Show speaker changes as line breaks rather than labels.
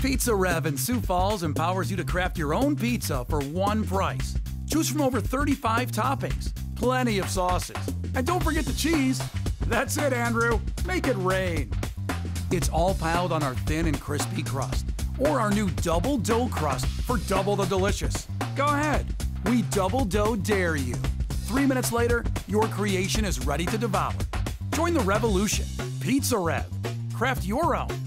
PizzaRev in Sioux Falls empowers you to craft your own pizza for one price. Choose from over 35 toppings, plenty of sauces, and don't forget the cheese. That's it, Andrew. Make it rain. It's all piled on our thin and crispy crust, or our new double dough crust for double the delicious. Go ahead. We double dough dare you. Three minutes later, your creation is ready to devour. Join the revolution. PizzaRev. Craft your own